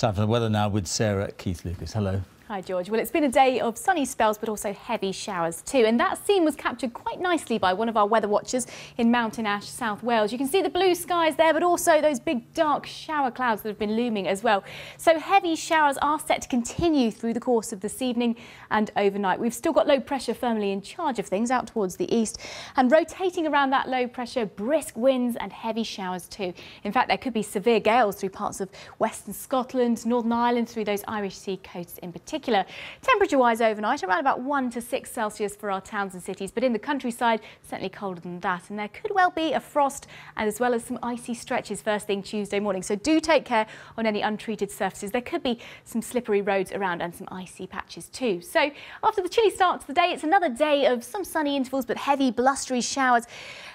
Time for the weather now with Sarah Keith Lucas. Hello. Hi George. Well, it's been a day of sunny spells but also heavy showers too. And that scene was captured quite nicely by one of our weather watchers in Mountain Ash, South Wales. You can see the blue skies there but also those big dark shower clouds that have been looming as well. So heavy showers are set to continue through the course of this evening and overnight. We've still got low pressure firmly in charge of things out towards the east and rotating around that low pressure, brisk winds and heavy showers too. In fact, there could be severe gales through parts of western Scotland, Northern Ireland, through those Irish Sea coasts in particular particular. Temperature-wise overnight, around about 1 to 6 Celsius for our towns and cities, but in the countryside, certainly colder than that. And there could well be a frost and as well as some icy stretches first thing Tuesday morning. So do take care on any untreated surfaces. There could be some slippery roads around and some icy patches too. So after the chilly start to the day, it's another day of some sunny intervals, but heavy blustery showers.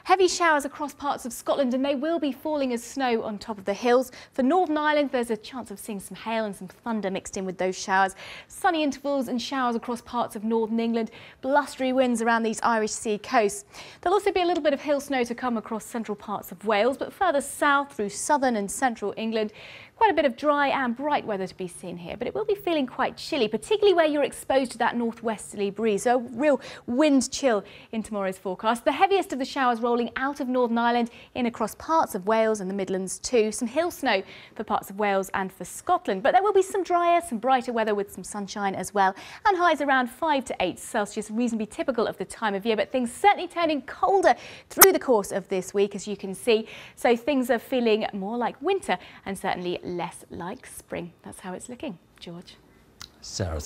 Heavy showers across parts of Scotland and they will be falling as snow on top of the hills. For Northern Ireland, there's a chance of seeing some hail and some thunder mixed in with those showers. Sunny intervals and showers across parts of northern England, blustery winds around these Irish Sea coasts. There'll also be a little bit of hill snow to come across central parts of Wales, but further south through southern and central England, Quite a bit of dry and bright weather to be seen here, but it will be feeling quite chilly, particularly where you're exposed to that northwesterly breeze. So a real wind chill in tomorrow's forecast. The heaviest of the showers rolling out of Northern Ireland in across parts of Wales and the Midlands too. Some hill snow for parts of Wales and for Scotland, but there will be some drier, some brighter weather with some sunshine as well, and highs around 5 to 8 Celsius, reasonably typical of the time of year, but things certainly turning colder through the course of this week, as you can see. So things are feeling more like winter and certainly less like spring. That's how it's looking. George. Sarah,